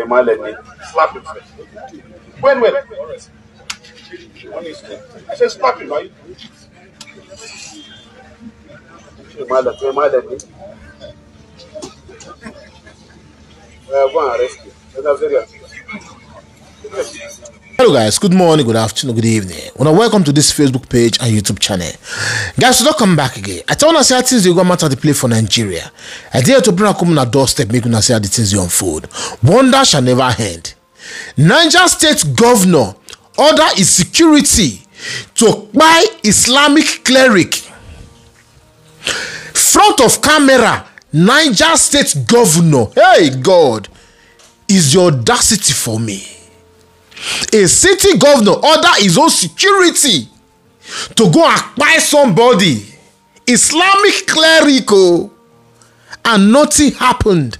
ẹ má lẹ ní. Slap him first. When well honestly i say slap him right? Ẹ má lẹ ẹ má lẹ ní. Go and arrest. You. ẹ dá sẹ́rí. Hello guys, good morning, good afternoon, good evening. Wanna welcome to this Facebook page and YouTube channel. Guys, so don't come back again. I tell you say things they go matter to play for Nigeria. I dare to bring a come on doorstep, make una say the things you unfold. Wonder shall never end. Niger State Governor order his security to buy Islamic cleric. Front of camera, Niger State Governor. Hey God, is your audacity for me. A city governor order his own security to go and buy somebody. Islamic cleric o and nothing happened.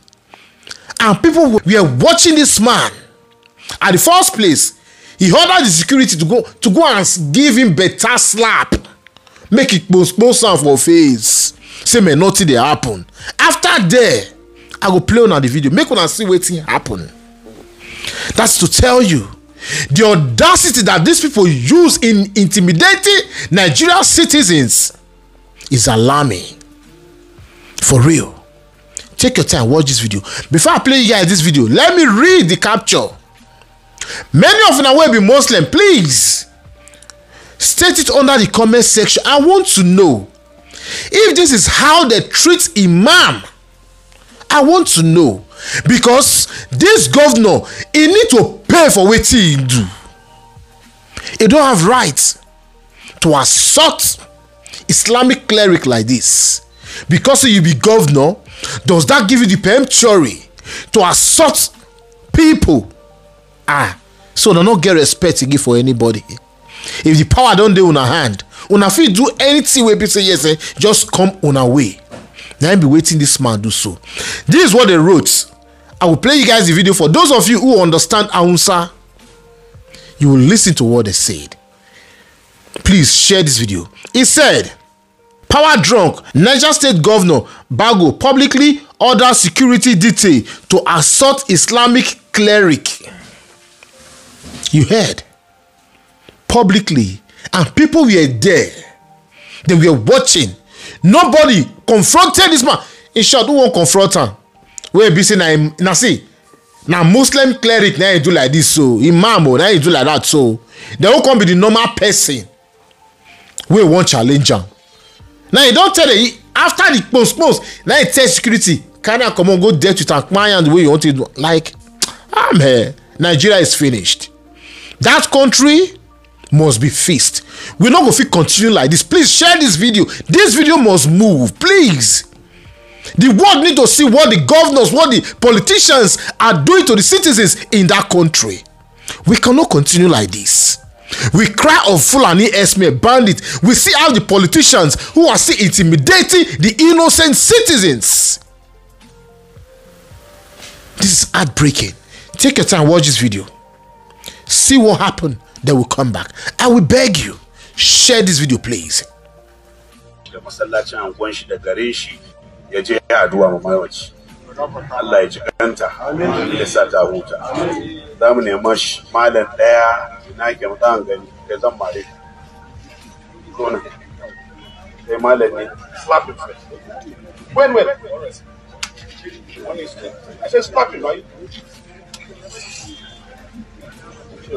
And people were watching this man. At the first place he ordered the security to go to go and give him better slap. Make e expose am for face. Say may nothing dey happen. After there i go play una the video. Make una see wetin happen. That's to tell you the audacity that these people use in intimidating Nigerian citizens is alarming. For real. Take your time, watch this video. Before I play you guys this video, let me read the capture. Many of you will be Muslim. Please state it under the comment section. I want to know if this is how they treat Imam. I want to know because this governor he need to pay for wetin he do. He don have right to assault islamic cleric like this. Because you be governor does that give you the peremptory to assault people? Ah so una no get respect again for anybody. If the power don dey una hand una fit do anything wey be say yes eh just come una way. Na be wetin dis man do so. This is what they wrote i will play you guys the video for those of you who understand hausa. You will listen to what they said. Please share this video. He said power drunk niger state governor bago publicly order security detail to assault islamic cleric. You heard? Publicly. And people were there. They were watching. Nobody confronted this man. In short who wan confront am wey be say na him na see na muslim cleric na him do like this so imam o na him do like that so dem who come be the normal person wey wan challenge am. Na he don tell them after the postpone na he tell security carry am comot go death with am? Kpai am the way you want it like ah man nigeria is finished. That country must be fixed. We no go fit continue like this. Please share this video. This video must move please the world need to see what the governors what the politicians are doing to the citizens in that country. We cannot continue like this. We cry of fulani esme bandit. We see how the politicians who are still intimidating the innocent citizens. This is heartbreaking. Take your time watch this video. See what happened then we'll come back. I will beg you share this video please ya je ya addu'a ma mayawaci Allah ya ji kanta ya sa ta huta. Za mu nema shi malam ɗaya na ke mutan gani kai zan mare nan. Kai malam ne. Slap first when when I said slap him right?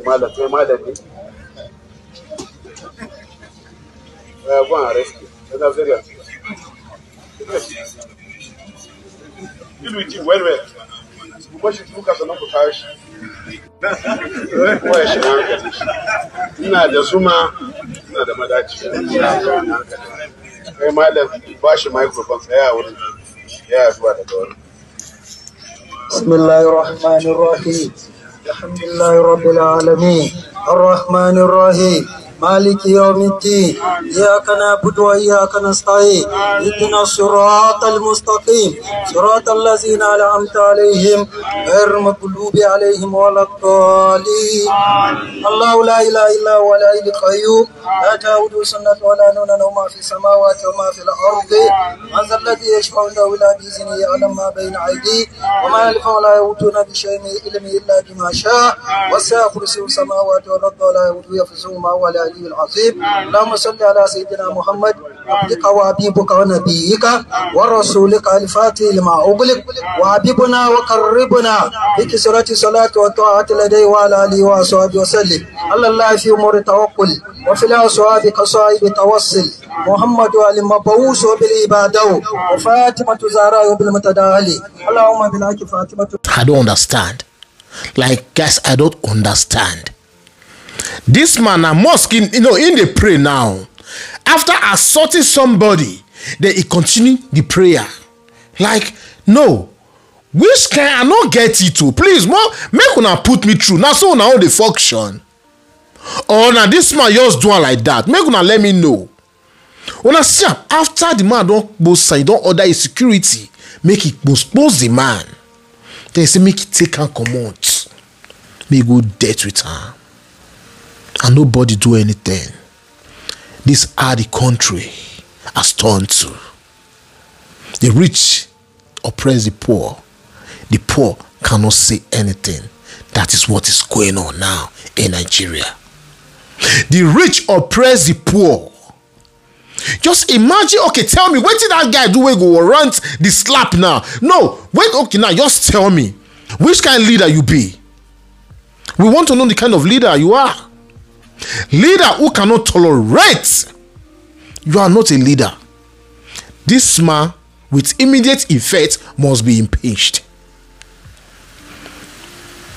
Malam kai malam ne. Uh, go and arrest. That's very Deal with him well, well. Kuma shi duka sannan ku kawo shi. Kuma ya shiga hankali shi. Ina da zuma, ina da madaci. Kai malam ba shi microphone tsaya a wurin. Ya zuwa daga wurin. بسم الله الرحمن الرحيم الحمد لله رب العالمين الرحمن الرحيم مالك يوم الدين إياك نعبد وإياك نستعين اهدنا الصراط المستقيم صراط الذين أنعمت عليهم غير المغضوب عليهم ولا الضالين الله لا إله إلا هو الحي القيوم لا تأخذه سنة ولا نون له ما في السماوات وما في الأرض. من ذا الذي يشفع عنده إلا بإذنه يعلم ما بين أيديه وما يلف ولا يؤتون بشيء من علمه إلا بما شاء. وسع كرسيه السماوات والأرض ولا يؤوده يحفظهما وهو العلي العظيم اللهم صل على سيدنا محمد عبدك وحبيبك ونبيك ورسولك الفاتح لما أغلق وحبيبنا وقربنا بكسرة صلاة وطاعة لديه وعلى آله وصحبه وسلم الله الله في أمور التوكل وفي الأصحاب كصائب توصل محمد المبعوث بالعبادة وفاطمة زهراء بالمتداهل اللهم بالحق فاطمة I don't understand. Like, guys, I don't understand. This man, a mosque, you know, in the pray now. After assaulting somebody, then he continue the prayer. Like, no. Which can I not get it to? Please, more make una put me through. Now, so now the function. Or now this man just do like that. Make una let me know. Una see after the man don post sign, don order his security make he expose the man. Then he say make he take am comot. Make he go death with am. And nobody do anything. This how the country has turned to. The rich oppress the poor. The poor cannot say anything. That is what is going on now in Nigeria. The rich oppress the poor. Just imagine, okay, tell me, what did that guy do wey go warrant the slap now? No, wait, okay, now just tell me, which kind of leader you be? We want to know the kind of leader you are. Leader who cannot tolerate. You are not a leader. This man, with immediate effect, must be impeached.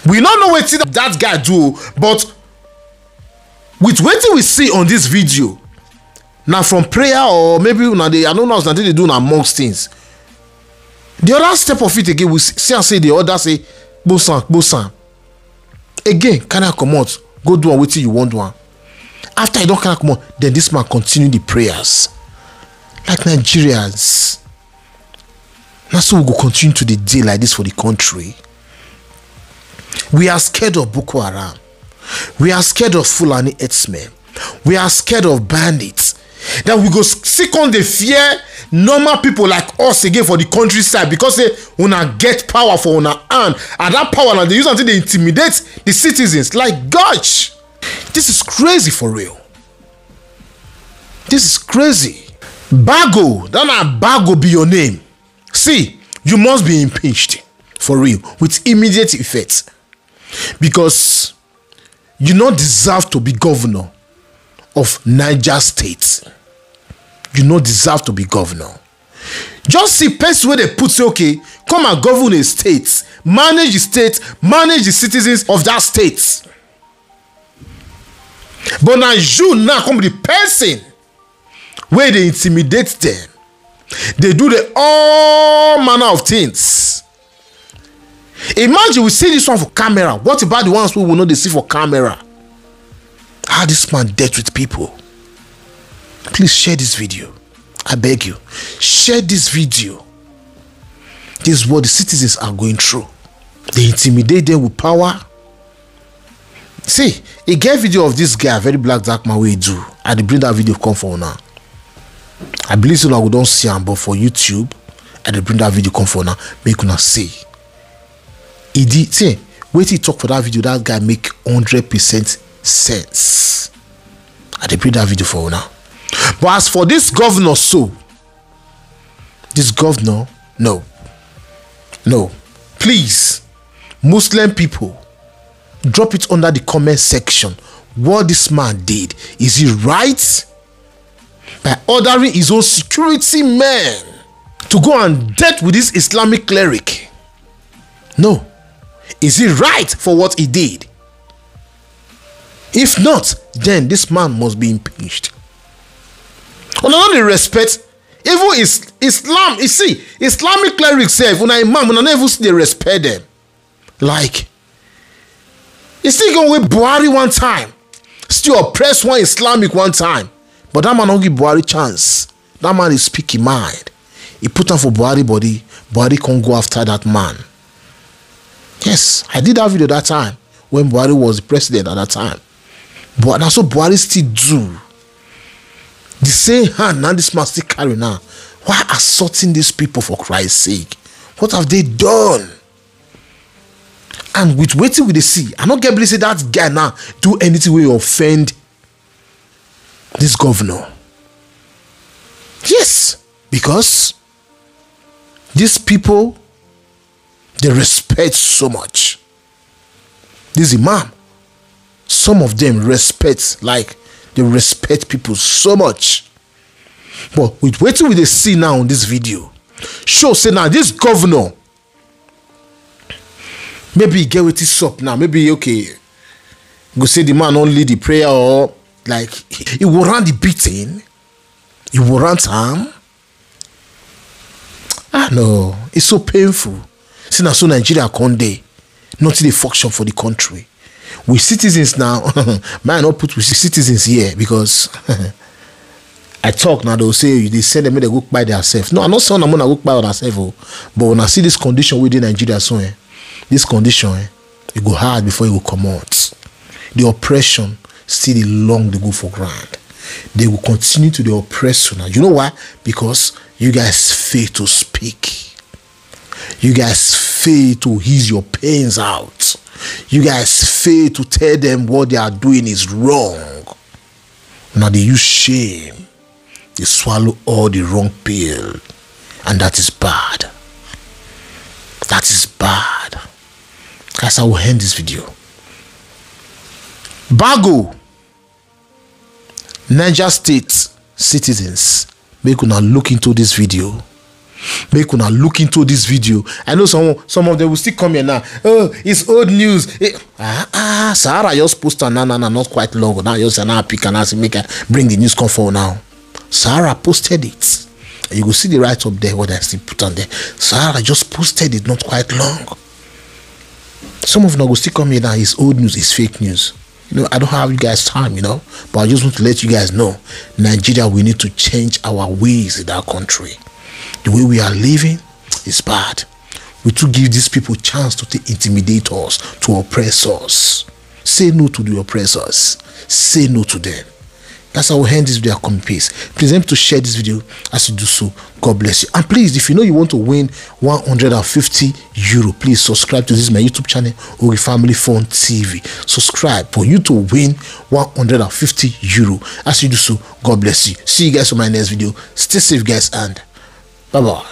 We don't know what that guy do, but with wetin we see on this video, na from prayer or maybe una dey i no know as na dey do na amongst things the other step of it again we see am say the other say gbosan gbosan again carry am comot go do am wetin you wan do am. After you don carry am comot then this man continue the prayers. Like nigerians na so we go continue to dey dey like this for the country. We are scared of boko haram. We are scared of fulani herdsmen. We are scared of bandits that we go still come dey fear normal people like us again for the countryside because say una get power for una hand. And that power na dey use am take dey intimidate the citizens. Like gosh this is crazy for real. This is crazy. Bago that na bago be your name. See you must be impeached for real with immediate effect. Because you no deserve to be governor of niger state. You no deserve to be governor. Just see person wey dey put say okay come and govern a state manage the state manage the citizens of that state. But na you now come the person wey dey intimidate dem dey do the all manner of things. Imagine we see this one for camera. What about the ones we no dey see for camera how this man dealt with people. Please share this video. I beg you share this video. This is what the citizens are going through. They intimidate them with power. See e get video of this guy very black dark man wey e do. I dey bring that video come for una. I believe say una go don see am but for youtube i dey bring that video come for una make una see. E dey see wetin e talk for that video that guy make hundred percent sense. I bring that video for now. but as for this governor so this governor no. No. Please muslim people drop it under the comment section. What this man did is he right? By ordering his own security men to go and death with this islamic cleric. No. Is he right for what he did if not then this man must be impeached. Una no dey respect even is islam you see islamic clerics sef una imam una no even still dey respect them. like e still go wey buhari one time still oppress one islamic one time but that man no give buhari chance. That man is speak him mind. He put am for buhari body buhari come go after that man. Yes i did that video that time when buhari was president at that time but na so buhari still do. The same hand na this man still carry now. Why assaulting these people for christ sake? What have they done? And with wetin we dey see i no get believe say that guy now do anything wey offend this governor. Yes because these people dey respect so much. This imam some of them respect like they respect people so much. But with wetin we dey see now on this video show say na this governor maybe e get wetin sup now maybe okay go say the man lead the prayer or like he warrant the beating he warrant am. Ah no e so painful. See na so nigeria come dey. Nothing dey function for the country we citizens now may i no put we citizens here because i talk now they'll say they send them dem go kpai theirself no i no say una una go kpai una sef o but when I see this condition dey nigeria so eh this condition eh e go hard before e go out. the oppression still dey long dey go for ground. They will continue to the oppress now. you know why? Because you guys fail to speak. You guys fail to ease your pains out you guys fail to tell them what they are doing is wrong. Now they use shame. They swallow all the wrong pill. And that is bad. That is bad. Guys i will end this video. Bago niger state citizens make una look into this video make una look into this video. I know some some of them will still come here now. Oh it's old news. Eh, ah ah sahara just post am now now now not quite long. Now just now pick am now say make bring the news come for now. Sahara posted it. You go see the right up there what i still put on there. Sahara just posted it not quite long. Some of them go still come here now it's old news it's fake news. You know i don't have you guys time you know but i just want to let you guys know nigeria we need to change our ways in that country the way we are living is bad. We too give these people chance to intimidate us to oppress us. Say no to the oppressors. Say no to them. That's how we end this video come in peace please help to share this video as you do so. God bless you. And please if you know you want to win 150 euro please subscribe to this my youtube channel Ori family fun tv subscribe for you to win 150 euro. As you do so god bless you. See you guys on my next video. Stay safe guys and 大宝